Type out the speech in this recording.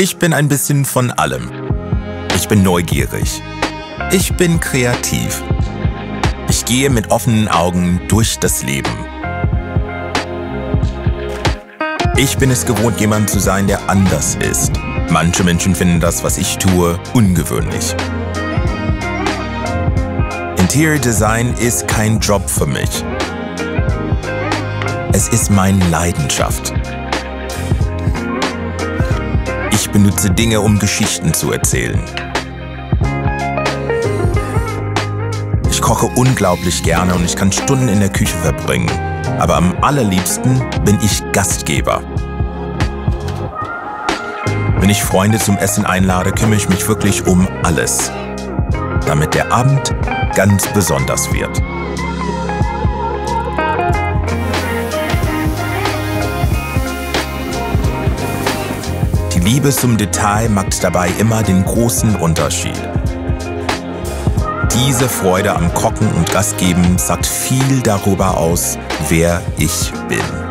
Ich bin ein bisschen von allem. Ich bin neugierig. Ich bin kreativ. Ich gehe mit offenen Augen durch das Leben. Ich bin es gewohnt, jemand zu sein, der anders ist. Manche Menschen finden das, was ich tue, ungewöhnlich. Interior Design ist kein Job für mich. Es ist meine Leidenschaft. Ich benutze Dinge, um Geschichten zu erzählen. Ich koche unglaublich gerne und ich kann Stunden in der Küche verbringen. Aber am allerliebsten bin ich Gastgeber. Wenn ich Freunde zum Essen einlade, kümmere ich mich wirklich um alles, damit der Abend ganz besonders wird. Die Liebe zum Detail macht dabei immer den großen Unterschied. Diese Freude am Kochen und Gastgeben sagt viel darüber aus, wer ich bin.